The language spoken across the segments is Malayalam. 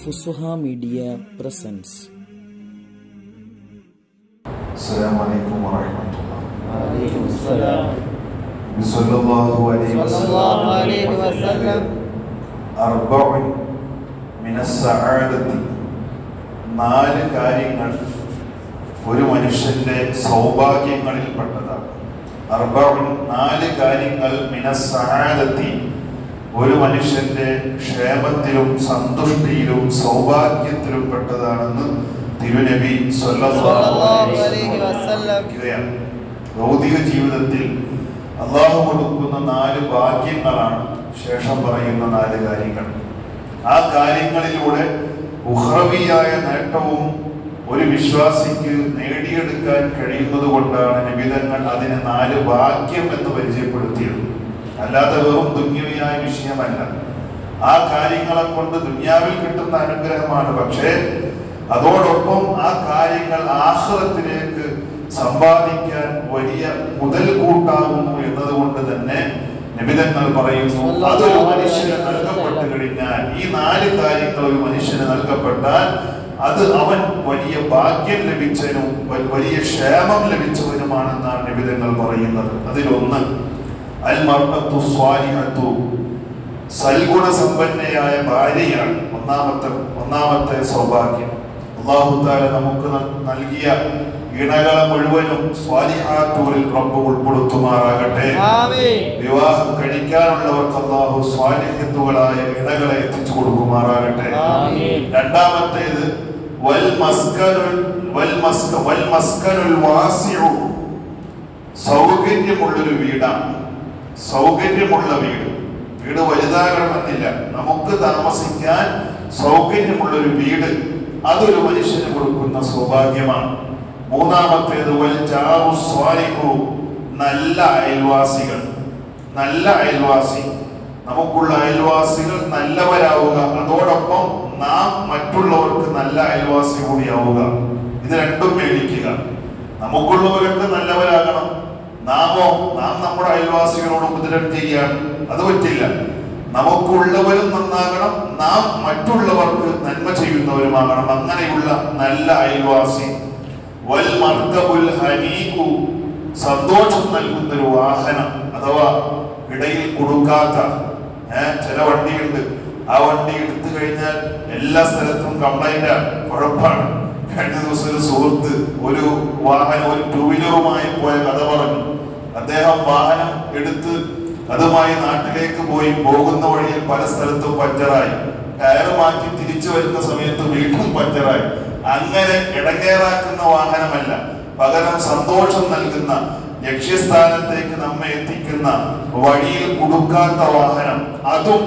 ഫുസുഹ മീഡിയ പ്രസൻസ് السلام عليكم ورحمة الله وعليكم السلام صلى الله عليه صلى وسلم الله عليه وسلم أربع من السعادة നാല് കാര്യങ്ങൾ ഒരു മനുഷ്യന്റെ സൗഭാഗ്യങ്ങളിൽപ്പെട്ടതാണ് അർബഉൻ നാല് കാര്യങ്ങൾ മിനസ്സഹാദത്തി ഒരു മനുഷ്യന്റെ ക്ഷേമത്തിലും സന്തുഷ്ടിയിലും സൗഭാഗ്യത്തിലും പെട്ടതാണെന്ന് തിരുനബി. ഇവയാണ് ഭൗതിക ജീവിതത്തിൽ അള്ളാഹു കൊടുക്കുന്ന നാല് ഭാഗ്യങ്ങളാണ് ശേഷം പറയുന്ന നാല് കാര്യങ്ങൾ ആ കാര്യങ്ങളിലൂടെ ഉഹ്രവിയായ നേട്ടവും ഒരു വിശ്വാസിക്ക് നേടിയെടുക്കാൻ കഴിയുന്നത് കൊണ്ടാണ് നിബിതങ്ങൾ അതിന് നാല് ഭാഗ്യം എന്ന് പരിചയപ്പെടുത്തിയത് അല്ലാതെ വെറും ദുന്യവിയായ വിഷയമല്ല. ആ കാര്യങ്ങളെ കൊണ്ട് ദുന്യാവിൽ കിട്ടുന്ന അനുഗ്രഹമാണ്. പക്ഷേ അതോടൊപ്പം ആ കാര്യങ്ങൾ ആഹ്റത്തിലേക്ക് സമ്പാദിക്കാൻ വലിയ മുതൽ കൂട്ടാകുന്നു എന്നതുകൊണ്ട് തന്നെ നിബിധങ്ങൾ പറയുന്നു അതൊരു മനുഷ്യന് നൽകപ്പെട്ടു കഴിഞ്ഞാൽ ഈ നാല് കാര്യങ്ങൾ ഒരു മനുഷ്യന് നൽകപ്പെട്ടാൽ അത് അവൻ വലിയ ഭാഗ്യം ലഭിച്ചതിനും വലിയ ക്ഷേമം ലഭിച്ചവനുമാണെന്നാണ് നിബിധങ്ങൾ പറയുന്നത്. അതിലൊന്ന് അൽ സ്വാലിഹത്തു. സൽഗുണ സമ്പന്നയായ ഭാര്യയാണ് ഒന്നാമത്തെ ഒന്നാമത്തെ സൗഭാഗ്യം. അള്ളാഹു താല നമുക്ക് നൽകിയ ഇണകളെ മുഴുവനും സ്വാലിഹാത്തൂരിൽ റബ്ബ് ഉൾപ്പെടുത്തുമാറാകട്ടെ. വിവാഹം കഴിക്കാനുള്ളവർക്ക് അള്ളാഹു സ്വാലിഹത്തുകളായ ഇണകളെ എത്തിച്ചു കൊടുക്കുമാറാകട്ടെ. രണ്ടാമത്തേത് വൽ മസ്കനുൽ വൽ മസ്ക വൽ മസ്കനുൽ വാസിഉ. സൗകര്യമുള്ളൊരു വീടാണ്. സൗകര്യമുള്ള വീട്. വീട് വലുതാകണമെന്നില്ല. നമുക്ക് താമസിക്കാൻ സൗകര്യമുള്ളൊരു വീട് അതൊരു മനുഷ്യന് കൊടുക്കുന്ന സൗഭാഗ്യമാണ്. മൂന്നാമത്തേത് നല്ല അയൽവാസികൾ. നല്ല അയൽവാസി. നമുക്കുള്ള അയൽവാസികൾ നല്ലവരാവുക. അതോടൊപ്പം നാം മറ്റുള്ളവർക്ക് നല്ല അയൽവാസി കൂടിയാവുക. ഇത് രണ്ടും മേടിക്കുക. നമുക്കുള്ളവരൊക്കെ നല്ലവരാകണം. നാമോ നാം നമ്മുടെ അയൽവാസികളോട് ഉപദ്രവം ചെയ്യാൻ അത് പറ്റില്ല. നമുക്കുള്ളവരും നന്നാകണം നാം മറ്റുള്ളവർക്ക് നന്മ ചെയ്യുന്നവരുമാകണം. അങ്ങനെയുള്ള നല്ല അയൽവാസി. വൽ സന്തോഷം നൽകുന്ന ഒരു വാഹനം അഥവാ ഇടയിൽ കൊടുക്കാത്ത ചില വണ്ടിയുണ്ട്. ആ വണ്ടി എടുത്തു കഴിഞ്ഞാൽ എല്ലാ സ്ഥലത്തും കംപ്ലൈന്റാണ് കുഴപ്പമാണ്. കഴിഞ്ഞ ദിവസം ഒരു സുഹൃത്ത് ഒരു വാഹനം ഒരു ടൂ വീലറുമായി പോയ കഥ പറഞ്ഞു. അദ്ദേഹം വാഹനം എടുത്ത് അതുമായി നാട്ടിലേക്ക് പോയി പോകുന്ന വഴിയിൽ പല സ്ഥലത്തും പഞ്ചറായി. ടയർ മാറ്റി തിരിച്ചു വരുന്ന സമയത്ത് വീണ്ടും പഞ്ചറായി. അങ്ങനെ ഇടങ്ങേറാക്കുന്ന വാഹനമല്ല. പകരം സന്തോഷം നൽകുന്ന ലക്ഷ്യസ്ഥാനത്തേക്ക് നമ്മെ എത്തിക്കുന്ന വഴിയിൽ കൊടുക്കാത്ത വാഹനം. അതും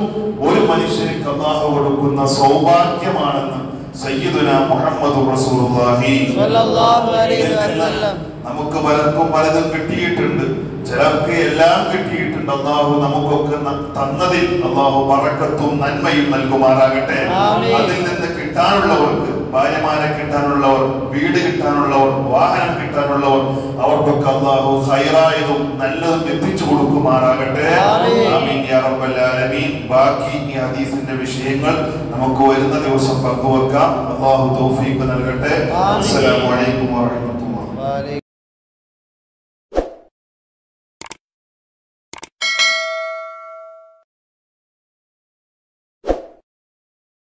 ഒരു മനുഷ്യന് അള്ളാഹു കൊടുക്കുന്ന സൗഭാഗ്യമാണെന്ന് സയ്യിദുന മുഹമ്മദ്. നമുക്ക് പലർക്കും പലതും കിട്ടിയിട്ടുണ്ട്. ചിലർക്ക് എല്ലാം കിട്ടിയിട്ടുണ്ട്. അള്ളാഹു നമുക്കൊക്കെ തന്നതിൽ അള്ളാഹു പറക്കത്തും നന്മയും നൽകുമാറാകട്ടെ. അതിൽ നിന്ന് കിട്ടാനുള്ളവർക്ക് ഭാര്യമാരെ കിട്ടാനുള്ളവർ വീട് കിട്ടാനുള്ളവർ വാഹനം കിട്ടാനുള്ളവർ അവർക്കൊക്കെ അള്ളാഹു ഹൈറായതും നല്ലതും എത്തിച്ചു കൊടുക്കുമാറാകട്ടെ. ബാക്കി ഈ ഹദീസിന്റെ വിഷയങ്ങൾ നമുക്ക് വരുന്ന ദിവസം പങ്കുവെക്കാം. അള്ളാഹു തൗഫീഖ് നൽകട്ടെ. അസ്സലാമലൈക്കും അസ്സലാമു അലൈക്കും വറഹ്മത്തുള്ളാഹി